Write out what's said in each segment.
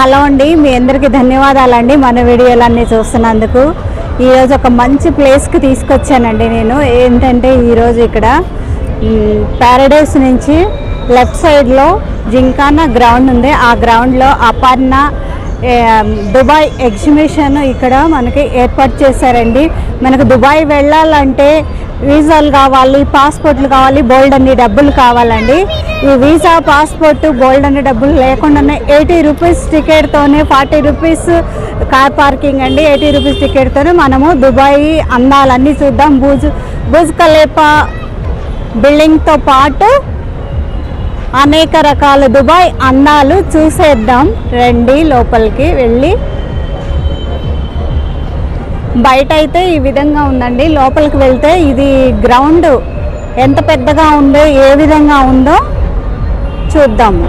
Hello అండి మీ అందరికీ ధన్యవాదాలండి మన వీడియోలన్నీ చూస్తున్నందుకు. ఈరోజు ఒక మంచి ప్లేస్కి తీసుకొచ్చానండి నేను. ఏంటంటే ఈరోజు ఇక్కడ ప్యారడైస్ నుంచి లెఫ్ట్ సైడ్లో జింకానా గ్రౌండ్ ఉంది. ఆ గ్రౌండ్లో అపర్ణ దుబాయ్ ఎగ్జిబిషన్ ఇక్కడ మనకి ఏర్పాటు చేశారండి. మనకు దుబాయ్ వెళ్ళాలంటే వీసాలు కావాలి పాస్పోర్ట్లు కావాలి బోల్డ్ అన్ని డబ్బులు కావాలండి. ఈ వీసా పాస్పోర్ట్ బోల్డ్ అన్ని డబ్బులు లేకుండానే ఎయిటీ రూపీస్ టికెట్తోనే ఫార్టీ రూపీస్ కార్ పార్కింగ్ అండి. ఎయిటీ రూపీస్ టికెట్తోనే మనము దుబాయ్ అందాలన్నీ చూద్దాం. భుజ్ భుజ్ కలేపా బిల్డింగ్తో పాటు అనేక రకాల దుబాయ్ అందాలు చూసేద్దాం. రండి లోపలికి వెళ్ళి. బయట అయితే ఈ విధంగా ఉందండి. లోపలికి వెళ్తే ఇది గ్రౌండ్ ఎంత పెద్దగా ఉందో ఏ విధంగా ఉందో చూద్దాము.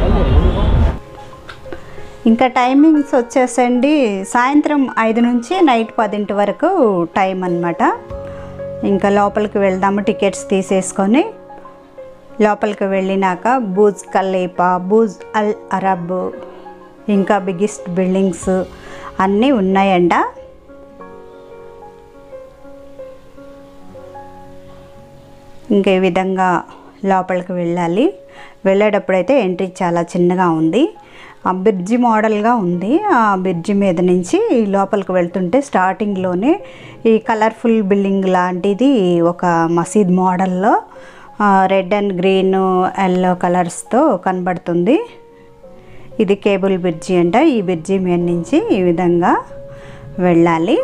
ఇంకా టైమింగ్స్ వచ్చేసండి సాయంత్రం ఐదు నుంచి నైట్ పదింటి వరకు టైం అన్నమాట. ఇంకా లోపలికి వెళ్దాము టికెట్స్ తీసేసుకొని. లోపలికి వెళ్ళినాక Burj Khalifa Burj al Arab ఇంకా బిగ్గెస్ట్ బిల్డింగ్స్ అన్నీ ఉన్నాయంట. ఇంకా ఈ విధంగా లోపలికి వెళ్ళాలి. వెళ్ళేటప్పుడైతే ఎంట్రీ చాలా చిన్నగా ఉంది. ఆ బ్రిడ్జి మోడల్గా ఉంది. ఆ బ్రిడ్జి మీద నుంచి లోపలికి వెళ్తుంటే స్టార్టింగ్లోనే ఈ కలర్ఫుల్ బిల్డింగ్ లాంటిది ఒక మసీద్ మోడల్లో రెడ్ అండ్ గ్రీన్ ఎల్లో కలర్స్తో కనబడుతుంది. ఇది కేబుల్ బ్రిడ్జి అంట. ఈ బ్రిడ్జి మీద నుంచి ఈ విధంగా వెళ్ళాలి.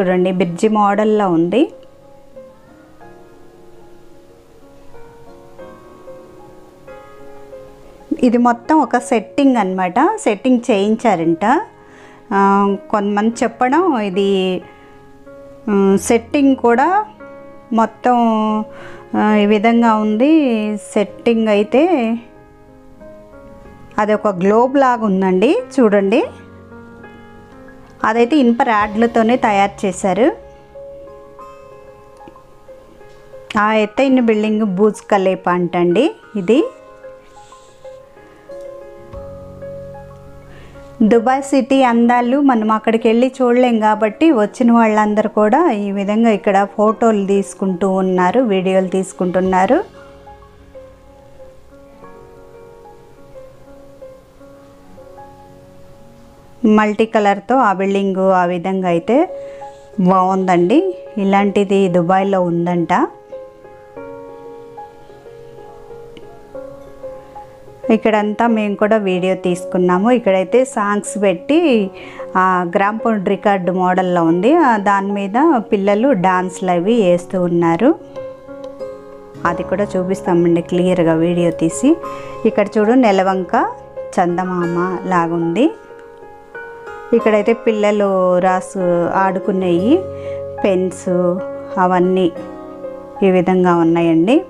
చూడండి బ్రిడ్జి మోడల్లో ఉంది. ఇది మొత్తం ఒక సెట్టింగ్ అన్నమాట సెట్టింగ్ చేయించారంట. కొంతమంది చెప్పడం ఇది సెట్టింగ్ కూడా మొత్తం ఈ విధంగా ఉంది. సెట్టింగ్ అయితే అది ఒక గ్లోబ్ లాగా ఉందండి చూడండి. అదైతే ఇనుప రాడ్లతోనే తయారు చేశారు. ఆ ఎత్తైన బిల్డింగ్ బూజ్ కలేప అంటండి ఇది. దుబాయ్ సిటీ అందాలు మనం అక్కడికి వెళ్ళి చూడలేం కాబట్టి వచ్చిన వాళ్ళందరూ కూడా ఈ విధంగా ఇక్కడ ఫోటోలు తీసుకుంటూ ఉన్నారు వీడియోలు తీసుకుంటున్నారు. మల్టీ కలర్తో ఆ బిల్డింగ్ ఆ విధంగా అయితే బాగుందండి. ఇలాంటిది దుబాయ్లో ఉందంట. ఇక్కడంతా మేము కూడా వీడియో తీసుకున్నాము. ఇక్కడైతే సాంగ్స్ పెట్టి ఆ గ్రాంపౌండ్ రికార్డ్ మోడల్లో ఉంది. దాని మీద పిల్లలు డాన్స్లు అవి వేస్తూ ఉన్నారు. అది కూడా చూపిస్తామండి క్లియర్గా వీడియో తీసి. ఇక్కడ చూడు నెలవంక చందమామ లాగుంది. ఇక్కడైతే పిల్లలు రాసు ఆడుకునేవి పెన్స్ అవన్నీ ఈ విధంగా ఉన్నాయండి.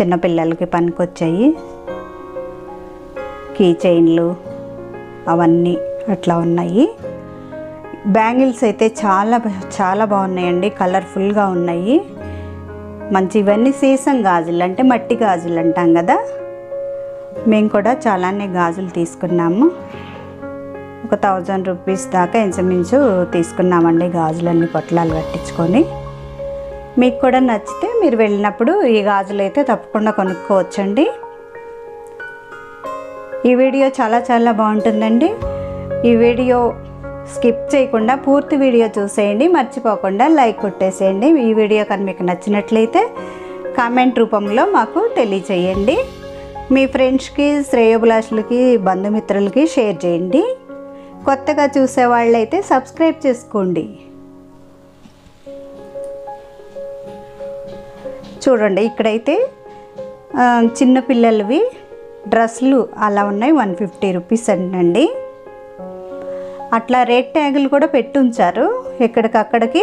చిన్నపిల్లలకి పనికొచ్చాయి కీ చైన్లు అవన్నీ అట్లా ఉన్నాయి. బ్యాంగిల్స్ అయితే చాలా చాలా బాగున్నాయండి కలర్ఫుల్గా ఉన్నాయి. మంచి ఇవన్నీ సీసం గాజులు అంటే మట్టి గాజులు అంటాం కదా. మేము కూడా చాలానే గాజులు తీసుకున్నాము. ఒక థౌజండ్ రూపీస్ దాకా ఇంచుమించు తీసుకున్నామండి గాజులన్నీ పొట్లాలు కట్టించుకొని. మీకు కూడా నచ్చితే మీరు వెళ్ళినప్పుడు ఈ గాజులు అయితే తప్పకుండా కొనుక్కోవచ్చండి. ఈ వీడియో చాలా చాలా బాగుంటుందండి. ఈ వీడియో స్కిప్ చేయకుండా పూర్తి వీడియో చూసేయండి. మర్చిపోకుండా లైక్ కొట్టేసేయండి. ఈ వీడియో కానీ మీకు నచ్చినట్లయితే కామెంట్ రూపంలో మాకు తెలియచేయండి. మీ ఫ్రెండ్స్కి శ్రేయోభిలాషులకి బంధుమిత్రులకి షేర్ చేయండి. కొత్తగా చూసే వాళ్ళైతే సబ్స్క్రైబ్ చేసుకోండి. చూడండి ఇక్కడైతే చిన్నపిల్లలవి చిన్న పిల్లలవి డ్రెస్సులు అలా ఉన్నాయి వన్ ఫిఫ్టీ రూపీస్ అండి అట్లా రేట్ ట్యాగులు కూడా పెట్టి ఉంచారు. ఎక్కడికక్కడికి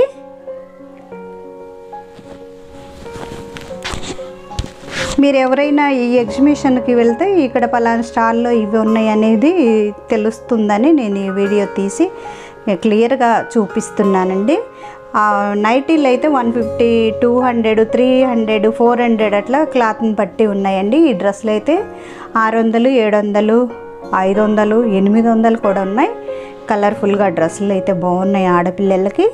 మీరు ఎవరైనా ఈ ఎగ్జిబిషన్కి వెళ్తే ఇక్కడ పలానా స్టాల్లో ఇవి ఉన్నాయి అనేది తెలుస్తుందని నేను ఈ వీడియో తీసి క్లియర్గా చూపిస్తున్నానండి. నైటీలు అయితే one fifty two hundred three hundred four hundred అట్లా క్లాత్ని బట్టి ఉన్నాయండి. ఈ డ్రెస్సులు అయితే ఆరు వందలు ఏడు వందలు ఐదు వందలు ఎనిమిది వందలు కూడా ఉన్నాయి. కలర్ఫుల్గా డ్రెస్సులు అయితే బాగున్నాయి ఆడపిల్లలకి.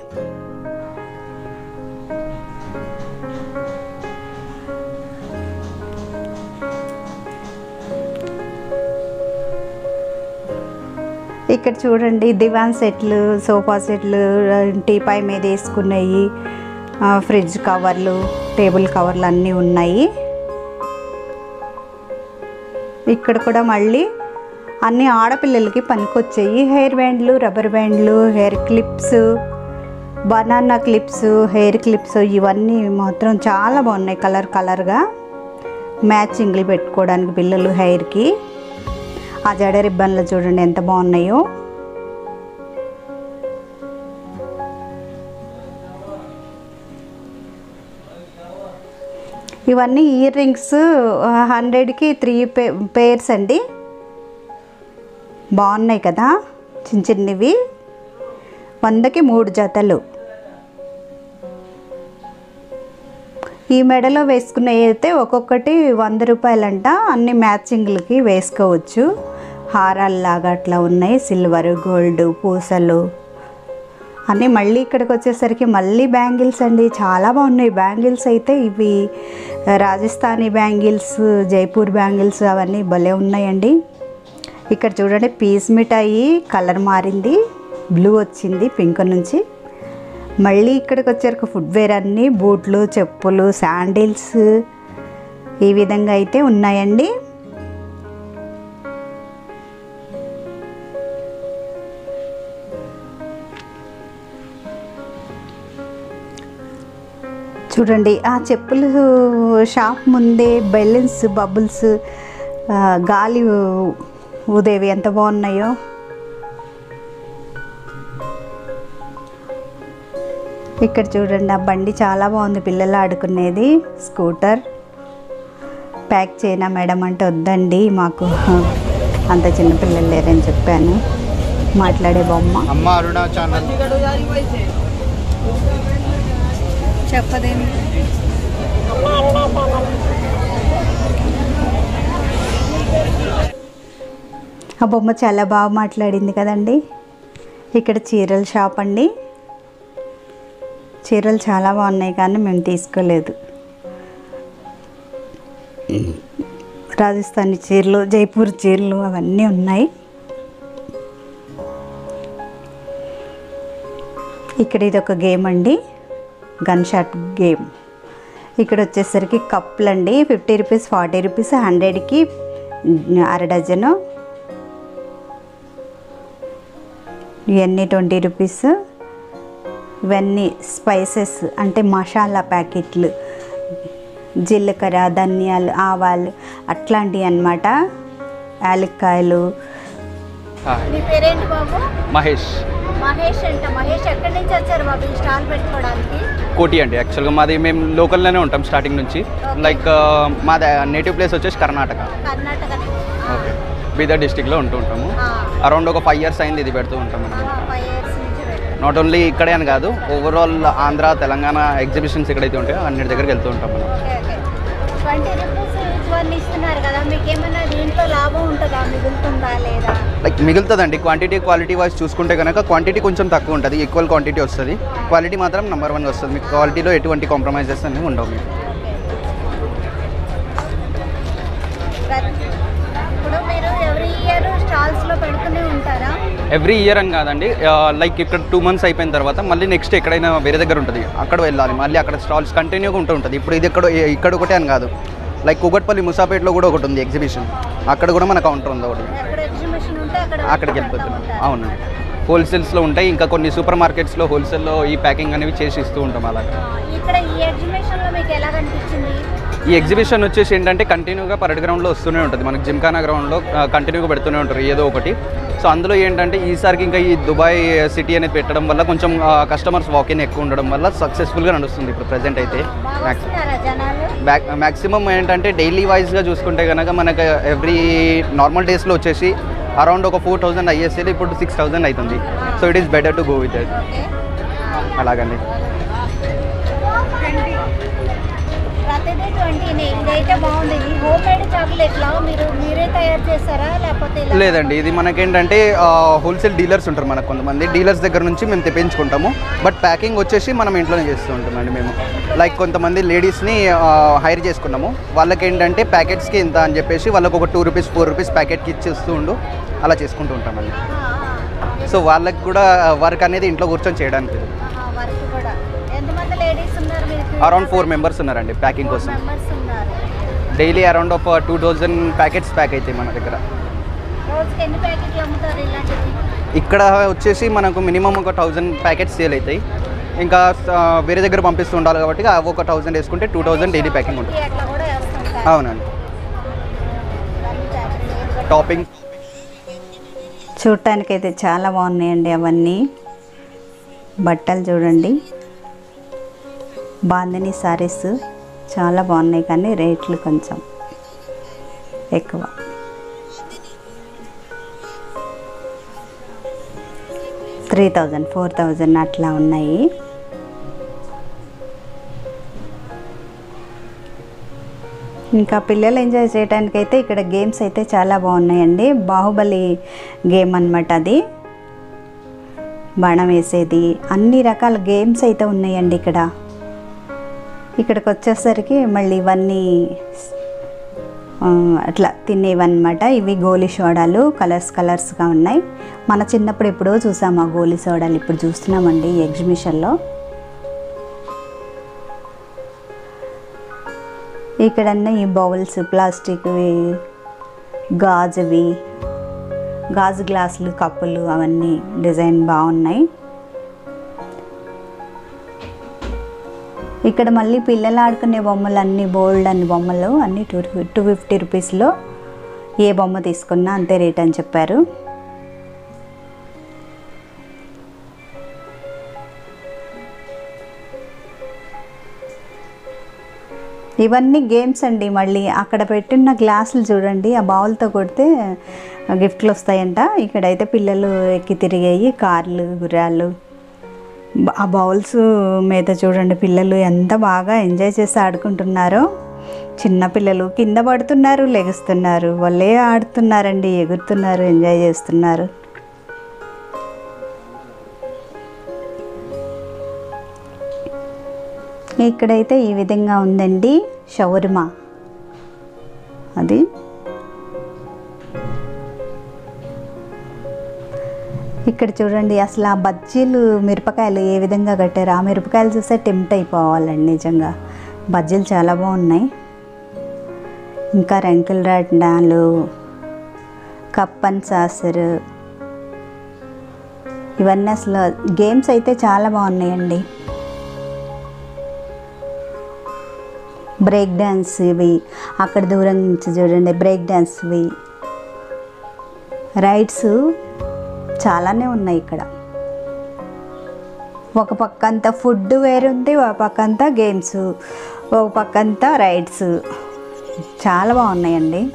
ఇక్కడ చూడండి దివాన్ సెట్లు సోఫా సెట్లు టీపాయ్ మీద వేసుకున్నాయి ఫ్రిడ్జ్ కవర్లు టేబుల్ కవర్లు అన్నీ ఉన్నాయి. ఇక్కడ కూడా మళ్ళీ అన్ని ఆడపిల్లలకి పనికొచ్చాయి. హెయిర్ బ్యాండ్లు రబ్బర్ బ్యాండ్లు hair clips banana clips hair clips ఇవన్నీ మాత్రం చాలా బాగున్నాయి కలర్ కలర్గా. మ్యాచింగ్లు పెట్టుకోవడానికి పిల్లలు హెయిర్కి. ఆ జడ రిబ్బన్లు చూడండి ఎంత బాగున్నాయో. ఇవన్నీ ఇయర్ రింగ్స్ హండ్రెడ్కి త్రీ పే పేర్స్ అండి. బాగున్నాయి కదా చిన్న చిన్నవి. వందకి మూడు జతలు. ఈ మెడలో వేసుకునే అయితే ఒక్కొక్కటి వంద రూపాయలంట. అన్ని మ్యాచింగ్లకి వేసుకోవచ్చు. హారాల్లాగా అట్లా ఉన్నాయి. సిల్వర్ గోల్డ్ పూసలు. అన్నీ మళ్ళీ ఇక్కడికి వచ్చేసరికి మళ్ళీ బ్యాంగిల్స్ అండి. చాలా బాగున్నాయి బ్యాంగిల్స్ అయితే. ఇవి రాజస్థానీ బ్యాంగిల్స్ జైపూర్ బ్యాంగిల్స్ అవన్నీ భలే ఉన్నాయండి. ఇక్కడ చూడండి పీస్ మిఠాయి కలర్ మారింది. బ్లూ వచ్చింది పింక్ నుంచి. మళ్ళీ ఇక్కడికి వచ్చారు ఫుట్వేర్ అన్నీ బూట్లు చెప్పులు శాండిల్స్ ఈ విధంగా అయితే ఉన్నాయండి చూడండి ఆ చెప్పులు షాప్ ముందే బెలూన్స్ బబుల్స్ గాలి ఊదేవి ఎంత బాగున్నాయో ఇక్కడ చూడండి ఆ బండి చాలా బాగుంది. పిల్లలు ఆడుకునేది. స్కూటర్. ప్యాక్ చేయనా మేడం అంటే వద్దండి. మాకు అంత చిన్న పిల్లలు లేరని చెప్పాను. మాట్లాడే బొమ్మ. అమ్మ అరుణ ఛానల్ చెప్పదేమి? ఆ బొమ్మ చాలా బాగా మాట్లాడింది కదండి. ఇక్కడ చీరల షాప్ అండి. చీరలు చాలా బాగున్నాయి కానీ మేము తీసుకోలేదు. రాజస్థానీ చీరలు జైపూర్ చీరలు అవన్నీ ఉన్నాయి. ఇక్కడ ఇది ఒక గేమ్ అండి. గన్ షాట్ గేమ్ ఇక్కడ వచ్చేసరికి కప్పులు అండి. ఫిఫ్టీ రూపీస్ ఫార్టీ రూపీస్ హండ్రెడ్కి అర డజను. ఇవన్నీ ట్వంటీ రూపీస్. ఇవన్నీ స్పైసెస్ అంటే మసాలా ప్యాకెట్లు జీలకర్ర ధనియాలు ఆవాలు అట్లాంటివి అన్నమాట. యాలక్కాయలు. మీ పేరేంటి బాబు? మహేష్. మహేష్ అంట. మహేష్ ఎక్కడి నుంచి వచ్చారు బాబు ఈ స్టాల్ పెట్టుకోవడానికి? కోటి అండి. యాక్చువల్గా మాది మేము లోకల్లోనే ఉంటాం స్టార్టింగ్ నుంచి. లైక్ మాది నేటివ్ ప్లేస్ వచ్చేసి కర్ణాటక. ఓకే. బీదర్ డిస్టిక్లో ఉంటూ ఉంటాము. అరౌండ్ ఒక ఫైవ్ ఇయర్స్ అయింది ఇది పెడుతూ ఉంటాం మనం నాట్ ఓన్లీ ఇక్కడే అని కాదు ఓవరాల్ ఆంధ్ర తెలంగాణ ఎగ్జిబిషన్స్ ఎక్కడైతే ఉంటాయో అన్నిటి దగ్గరికి వెళ్తూ ఉంటాం మనం. లైక్ మిగులుతుందండి. క్వాంటిటీ క్వాలిటీ వైజ్ చూసుకుంటే కనుక క్వాంటిటీ కొంచెం తక్కువ ఉంటుంది. ఈక్వల్ క్వాంటిటీ వస్తుంది. క్వాలిటీ మాత్రం నెంబర్ వన్ వస్తుంది. మీకు క్వాలిటీలో ఎటువంటి కాంప్రమైజెస్ అనేవి ఉండవు మీకు. పెడుతూనే ఉంటారా? ఎవ్రీ ఇయర్ అని కాదండి. లైక్ ఇక్కడ టూ మంత్స్ అయిపోయిన తర్వాత మళ్ళీ నెక్స్ట్ ఎక్కడైనా వేరే దగ్గర ఉంటుంది. అక్కడ వెళ్ళాలి. మళ్ళీ అక్కడ స్టాల్స్ కంటిన్యూగా ఉంటూ ఉంటుంది. ఇప్పుడు ఇది ఎక్కడ ఇక్కడ ఒకటే అని కాదు. లైక్ కుగట్పల్లి ముసాపేటలో కూడా ఒకటి ఉంది ఎగ్జిబిషన్. అక్కడ కూడా మన కౌంటర్ ఉంది ఒకటి. అక్కడికి వెళ్ళిపోతున్నాం. అవునండి. హోల్సేల్స్లో ఉంటాయి. ఇంకా కొన్ని సూపర్ మార్కెట్స్లో హోల్సేల్లో ఈ ప్యాకింగ్ అనేవి చేసి ఇస్తూ ఉంటాం అలాగా. ఆ, ఇక్కడ ఈ ఎగ్జిబిషన్లో మీకు ఎలా కనిపించింది ఈ ఎగ్జిబిషన్ వచ్చేసి ఏంటంటే కంటిన్యూగా పరేడ్ గ్రౌండ్లో వస్తూనే ఉంటుంది. మనకి జిమ్ఖానా గ్రౌండ్లో కంటిన్యూగా పెడుతూనే ఉంటారు. ఏదో ఒకటి. సో అందులో ఏంటంటే ఈసారికి ఇంకా ఈ దుబాయ్ సిటీ అనేది పెట్టడం వల్ల కొంచెం కస్టమర్స్ వాకిన్ ఎక్కువ ఉండడం వల్ల సక్సెస్ఫుల్గా నడుస్తుంది ఇప్పుడు ప్రజెంట్ అయితే. మ్యాక్సిమం ఏంటంటే డైలీ వైజ్గా చూసుకుంటే కనుక మనకు ఎవ్రీ నార్మల్ డేస్లో వచ్చేసి అరౌండ్ ఒక ఫోర్ థౌసండ్ ఐఎస్ఎల్ ఇప్పుడు సిక్స్ అవుతుంది. So it is better to go with అలాగండి. ట్వంటీనే ఇదైతే బాగుంది. హోమ్ మేడ్ చాక్లెట్లా మీరు మీరే తయారు చేస్తారా లేకపోతే లేదండి. ఇది మనకేంటంటే హోల్సేల్ డీలర్స్ ఉంటారు మనకు కొంతమంది. డీలర్స్ దగ్గర నుంచి మేము తెప్పించుకుంటాము. బట్ ప్యాకింగ్ వచ్చేసి మనం ఇంట్లోనే చేస్తూ ఉంటామండి మేము. లైక్ కొంతమంది లేడీస్ని హైర్ చేసుకున్నాము. వాళ్ళకి ఏంటంటే ప్యాకెట్స్కి ఇంత అని చెప్పేసి వాళ్ళకి ఒక టూ రూపీస్ ఫోర్ రూపీస్ ప్యాకెట్కి ఇచ్చేస్తూ ఉండు. అలా చేసుకుంటూ ఉంటామండి. సో వాళ్ళకి కూడా వర్క్ అనేది ఇంట్లో కూర్చొని చేయడానికి. అరౌండ్ ఫోర్ మెంబర్స్ ఉన్నారండి ప్యాకింగ్ కోసం. మెంబర్స్ ఉన్నారు. డైలీ అరౌండ్ ఒక టూ థౌజండ్ ప్యాకెట్స్ ప్యాక్ అవుతాయి మన దగ్గర. రోజుకి ఎన్ని ప్యాకెట్లు అమ్ముతారు ఇలాంటివి ఇక్కడ వచ్చేసి మనకు మినిమం ఒక థౌజండ్ ప్యాకెట్స్ సేల్ అవుతాయి. ఇంకా ఆ, వేరే దగ్గర పంపిస్తూ ఉండాలి కాబట్టి అవి ఒక థౌజండ్ వేసుకుంటే టూ థౌజండ్ డైలీ ప్యాకింగ్ ఉంటుంది. అట్లా కూడా వేస్తుంటారు. అవునండి. టాపింగ్ చూడటానికైతే చాలా బాగున్నాయండి అవన్నీ. బట్టలు చూడండి. బాందని సారీస్ చాలా బాగున్నాయి కానీ రేట్లు కొంచెం ఎక్కువ. త్రీ థౌజండ్ ఫోర్ థౌజండ్ అట్లా ఉన్నాయి. ఇంకా పిల్లలు ఎంజాయ్ చేయడానికి అయితే ఇక్కడ గేమ్స్ అయితే చాలా బాగున్నాయండి. బాహుబలి గేమ్ అన్నమాట అది. బాణం వేసేది. అన్ని రకాల గేమ్స్ అయితే ఉన్నాయండి ఇక్కడ. ఇక్కడికి వచ్చేసరికి మళ్ళీ ఇవన్నీ అట్లా తినేవన్నమాట. ఇవి గోలీ సోడాలు కలర్స్ కలర్స్గా ఉన్నాయి. మన చిన్నప్పుడు ఎప్పుడో చూసాం ఆ గోలీ సోడాలు ఇప్పుడు చూస్తున్నామండి ఈ ఎగ్జిబిషన్లో. ఇక్కడన్నీ ఈ బౌల్స్ ప్లాస్టిక్వి గాజువి గాజు గ్లాసులు కప్పులు అవన్నీ డిజైన్ బాగున్నాయి. ఇక్కడ మళ్ళీ పిల్లలు ఆడుకునే బొమ్మలు అన్ని బోల్డ్ అన్ని బొమ్మలు అన్ని టూ టూ ఫిఫ్టీ రూపీస్లో ఏ బొమ్మ తీసుకున్నా అంతే రేట్ అని చెప్పారు. ఇవన్నీ గేమ్స్ అండి మళ్ళీ. అక్కడ పెట్టిన గ్లాసులు చూడండి ఆ బౌల్తో కొడితే గిఫ్ట్లు వస్తాయంట. ఇక్కడైతే పిల్లలు ఎక్కి తిరిగాయి కార్లు గుర్రాలు. ఆ బౌల్స్ మీద చూడండి పిల్లలు ఎంత బాగా ఎంజాయ్ చేసి ఆడుకుంటున్నారో. చిన్న పిల్లలు కింద పడుతున్నారు లెగుస్తున్నారు. వాళ్ళే ఆడుతున్నారండి ఎగురుతున్నారు ఎంజాయ్ చేస్తున్నారు. ఇక్కడైతే ఈ విధంగా ఉందండి షవర్మా. అది ఇక్కడ చూడండి అసలు ఆ బజ్జీలు మిరపకాయలు ఏ విధంగా కట్టారు? ఆ మిరపకాయలు చూస్తే టెంప్ట్ అయిపోవాలండి నిజంగా. బజ్జీలు చాలా బాగున్నాయి. ఇంకా రెంకుల రాట్నాలు కప్పన్ సాసరు. ఇవన్నీ అసలు గేమ్స్ అయితే చాలా బాగున్నాయండి. బ్రేక్ డ్యాన్స్ ఇవి. అక్కడ దూరం నుంచి చూడండి బ్రేక్ డ్యాన్స్వి రైడ్స్ చాలానే ఉన్నాయి ఇక్కడ. ఒక పక్క అంతా ఫుడ్ వేరుంది ఒక పక్క అంతా గేమ్స్ ఒక పక్క అంతా రైడ్స్. చాలా బాగున్నాయండి.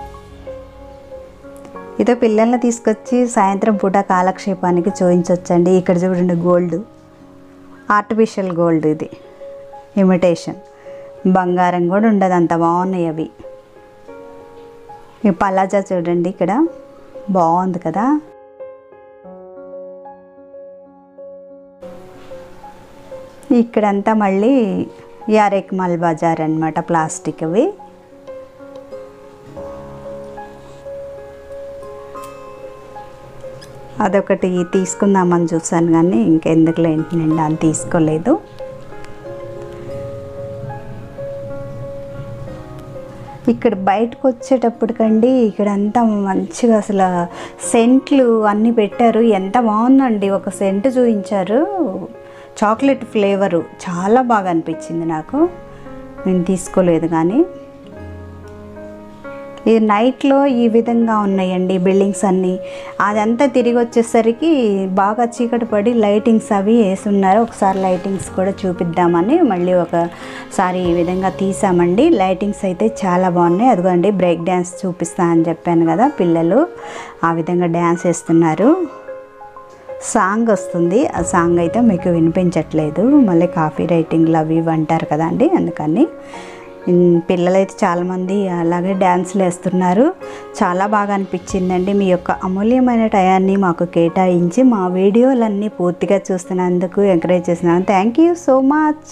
ఇదో పిల్లల్ని తీసుకొచ్చి సాయంత్రం పూట కాలక్షేపానికి చూపించవచ్చండి ఇక్కడ చూడండి గోల్డ్. ఆర్టిఫిషియల్ గోల్డ్ ఇది. ఇమిటేషన్ బంగారం కూడా ఉండదు అంత బాగున్నాయి అవి. ఈ పలాజా చూడండి ఇక్కడ. బాగుంది కదా. ఇక్కడంతా మళ్ళీ యారెక్ మల్ బజార్ అనమాట ప్లాస్టిక్ అవి. అదొకటి తీసుకుందామని చూసాను కానీ ఇంకెందుకు లేండి అని తీసుకోలేదు. ఇక్కడ బయటకు వచ్చేటప్పటికండి ఇక్కడ అంతా మంచిగా అసలు సెంట్లు అన్నీ పెట్టారు. ఎంత బాగుందండి ఒక సెంట్ చూపించారు. చాక్లెట్ ఫ్లేవరు చాలా బాగా అనిపించింది నాకు. నేను తీసుకోలేదు కానీ. ఇది నైట్లో ఈ విధంగా ఉన్నాయండి బిల్డింగ్స్ అన్నీ. అదంతా తిరిగి వచ్చేసరికి బాగా చీకటి పడి లైటింగ్స్ అవి వేసున్నారు ఒకసారి లైటింగ్స్ కూడా చూపిద్దామని మళ్ళీ ఒకసారి ఈ విధంగా తీసామండి. లైటింగ్స్ అయితే చాలా బాగున్నాయి. అదిగోండి బ్రేక్ డ్యాన్స్ చూపిస్తా అని చెప్పాను కదా పిల్లలు. ఆ విధంగా డ్యాన్స్ వేస్తున్నారు. సాంగ్ వస్తుంది. ఆ సాంగ్ అయితే మీకు వినిపించట్లేదు. మళ్ళీ కాఫీ రైటింగ్లు అవి ఇవి అంటారు కదండి అందుకని. పిల్లలైతే చాలామంది అలాగే డ్యాన్స్లు వేస్తున్నారు. చాలా బాగా అనిపించిందండి. మీ యొక్క అమూల్యమైన టయాన్ని మాకు కేటాయించి మా వీడియోలన్నీ పూర్తిగా చూస్తున్నందుకు ఎంకరేజ్ చేస్తున్నాను థ్యాంక్ యూ సో మచ్.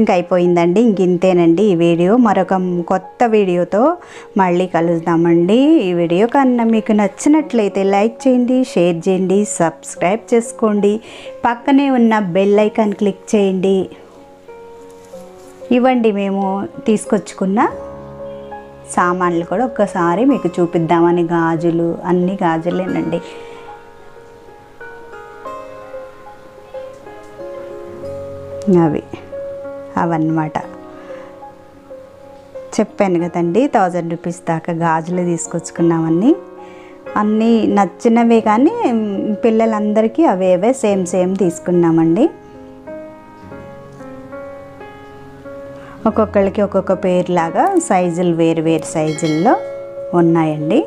ఇంకా అయిపోయిందండి ఇంక ఇంతేనండి ఈ వీడియో. మరొక కొత్త వీడియోతో మళ్ళీ కలుద్దామండి. ఈ వీడియో కన్నా మీకు నచ్చినట్లయితే లైక్ చేయండి షేర్ చేయండి సబ్స్క్రైబ్ చేసుకోండి. పక్కనే ఉన్న బెల్ ఐకాన్ క్లిక్ చేయండి. ఇవ్వండి మేము తీసుకొచ్చుకున్న సామాన్లు కూడా ఒక్కసారి మీకు చూపిద్దామని గాజులు అన్ని గాజులేనండి. అవి. అవన్నమాట. చెప్పాను కదండి థౌజండ్ రూపీస్ దాకా గాజులు తీసుకొచ్చుకున్నామని. అన్నీ నచ్చినవే కానీ పిల్లలందరికీ అవేవే సేమ్ సేమ్ తీసుకున్నామండి. ఒక్కొక్కరికి ఒక్కొక్క పేరులాగా సైజులు వేరు వేరు సైజుల్లో ఉన్నాయండి.